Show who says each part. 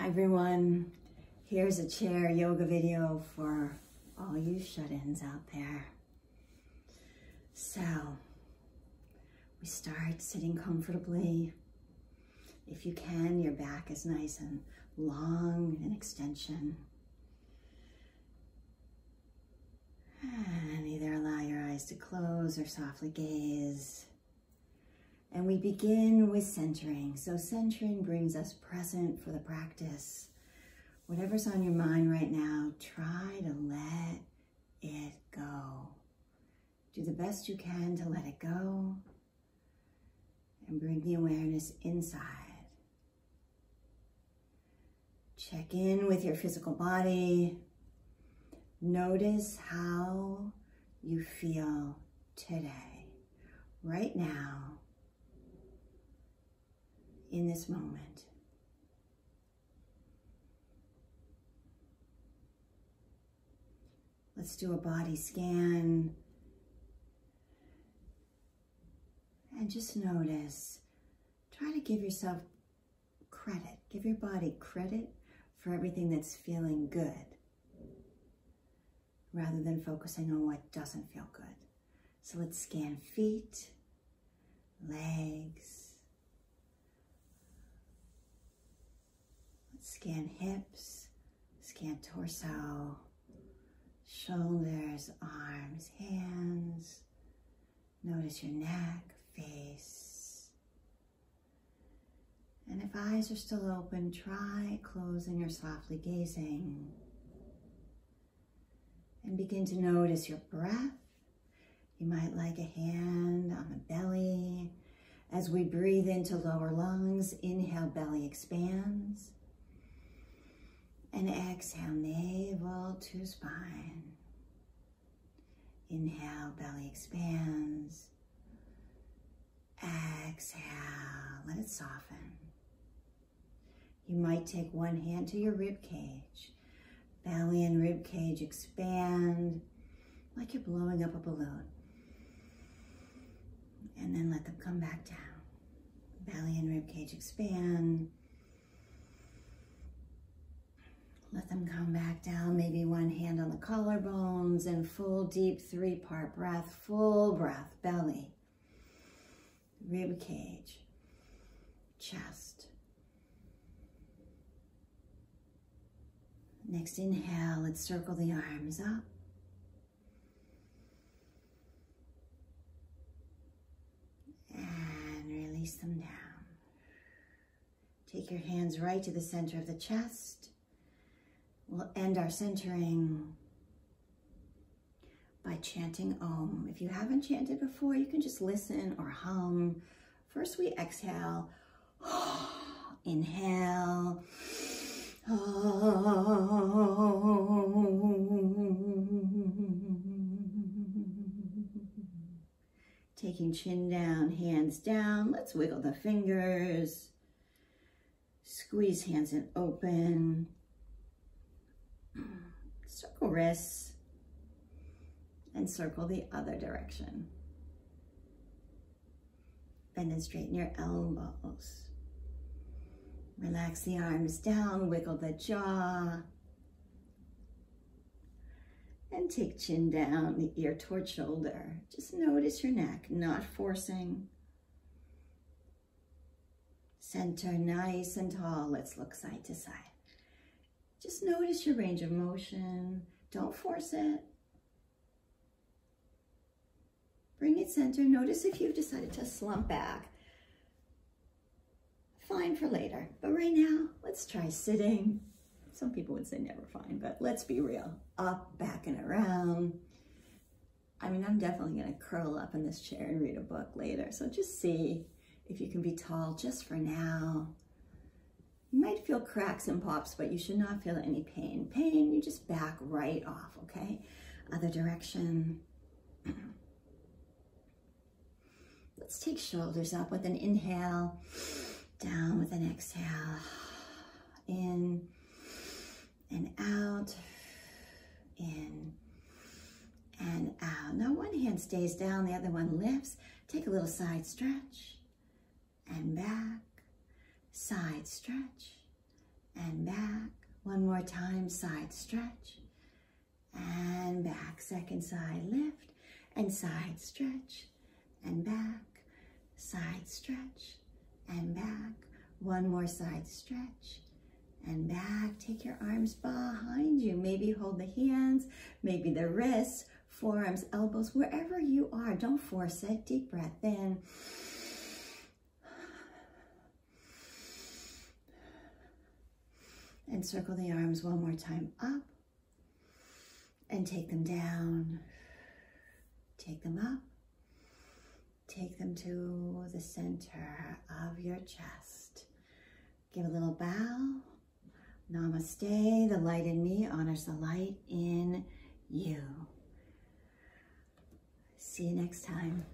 Speaker 1: Hi everyone. Here's a chair yoga video for all you shut-ins out there. So, we start sitting comfortably. If you can, your back is nice and long in extension. And either allow your eyes to close or softly gaze. And we begin with centering. So centering brings us present for the practice. Whatever's on your mind right now, try to let it go. Do the best you can to let it go and bring the awareness inside. Check in with your physical body. Notice how you feel today, right now, in this moment. Let's do a body scan. And just notice, try to give yourself credit. Give your body credit for everything that's feeling good rather than focusing on oh, what doesn't feel good. So let's scan feet, legs, let's scan hips, scan torso, shoulders, arms, hands. Notice your neck, face. And if eyes are still open, try closing or softly gazing. And begin to notice your breath. You might like a hand on the belly. As we breathe into lower lungs, inhale, belly expands. And exhale, navel to spine. Inhale, belly expands. Exhale, let it soften. You might take one hand to your rib cage. Belly and rib cage expand like you're blowing up a balloon. And then let them come back down. Belly and rib cage expand. Let them come back down, maybe one hand on the collarbones and full deep three-part breath, full breath, belly, rib cage, chest. Next inhale, let's circle the arms up. And release them down. Take your hands right to the center of the chest. We'll end our centering by chanting Om. If you haven't chanted before, you can just listen or hum. First we exhale, inhale, Taking chin down, hands down. Let's wiggle the fingers. Squeeze hands in open. Circle wrists and circle the other direction. Bend and straighten your elbows. Relax the arms down, wiggle the jaw. And take chin down, the ear toward shoulder. Just notice your neck, not forcing. Center nice and tall. Let's look side to side. Just notice your range of motion. Don't force it. Bring it center. Notice if you've decided to slump back. Fine for later. But right now, let's try sitting. Some people would say never fine, but let's be real. Up, back, and around. I mean, I'm definitely to curl up in this chair and read a book later. So just see if you can be tall just for now. You might feel cracks and pops, but you should not feel any pain. Pain, you just back right off, okay? Other direction. Let's take shoulders up with an inhale, down with an exhale. In and out, in and out. Now one hand stays down, the other one lifts. Take a little side stretch and back, side stretch and back. One more time, side stretch and back. Second side lift and side stretch and back. Side stretch and back. One more side stretch and back. Take your arms behind you. Maybe hold the hands, maybe the wrists, forearms, elbows, wherever you are. Don't force it. Deep breath in. And circle the arms one more time up and take them down. Take them up. Take them to the center of your chest. Give a little bow. Namaste. The light in me honors the light in you. See you next time.